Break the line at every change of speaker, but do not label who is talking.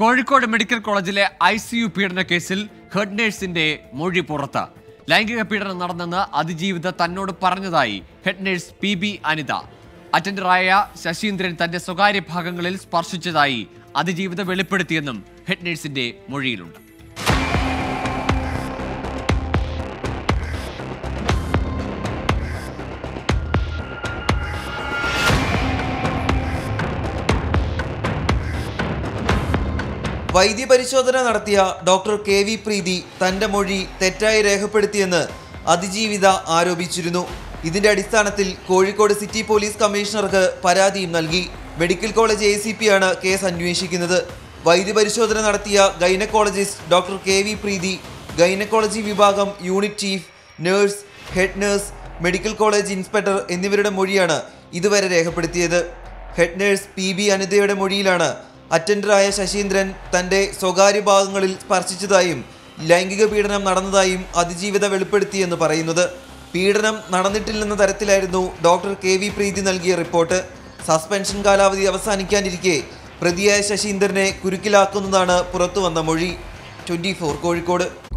Kozhikode medical കോളേജിലെ I C U പീഡന കേസിൽ ഹെഡ് നേഴ്സിന്റെ മൊഴി പുറത്ത്. ലൈംഗിക പീഡനം നടന്നെന്ന് അതിജീവിത തന്നോട് പറഞ്ഞതായി head nurse P B Anitha. അറ്റൻഡറായ Saseendran തന്റെ സ്വകാര്യ ഭാഗങ്ങളിൽ സ്പർശിച്ചതായി അതിജീവിത വെളിപ്പെടുത്തിയെന്നും ഹെഡ് നേഴ്സിന്റെ മൊഴിയിലുണ്ട്.
വൈദ്യപരിശോധന നടത്തിയ ഡോക്ടർ കെ വി പ്രീതി തന്റെ മൊഴി തെറ്റായി രേഖപ്പെടുത്തിയെന്ന് അതിജീവിത ആരോപിച്ചിരുന്നു. ഇതിന്റെ അടിസ്ഥാനത്തിൽ കോഴിക്കോട് സിറ്റി പോലീസ് കമ്മീഷണർക്ക് പരാതിയും നൽകി. മെഡിക്കൽ കോളേജ് എ സി പിയാണ് കേസ് അന്വേഷിക്കുന്നത്. വൈദ്യപരിശോധന നടത്തിയ gynaecologist doctor K V Preethi gynaecology വിഭാഗം unit chief nurse head nurse medical college inspector എന്നിവരുടെ മൊഴിയാണ് ഇതുവരെ രേഖപ്പെടുത്തിയത്. ഹെഡ് നേഴ്സ് പി ബി അനിതയുടെ മൊഴിയിലാണ് അറ്റൻഡറായ ശശീന്ദ്രൻ തന്റെ സ്വകാര്യ ഭാഗങ്ങളിൽ സ്പർശിച്ചതായും ലൈംഗിക പീഡനം നടന്നതായും അതിജീവിത വെളിപ്പെടുത്തിയെന്ന് പറയുന്നത്. പീഡനം നടന്നിട്ടില്ലെന്ന തരത്തിലായിരുന്നു ഡോക്ടർ കെ വി പ്രീതി നൽകിയ റിപ്പോർട്ട്. സസ്പെൻഷൻ കാലാവധി അവസാനിക്കാനിരിക്കെ പ്രതിയായ ശശീന്ദ്രനെ കുരുക്കിലാക്കുന്നതാണ് പുറത്തുവന്ന മൊഴി. ട്വന്റി കോഴിക്കോട്.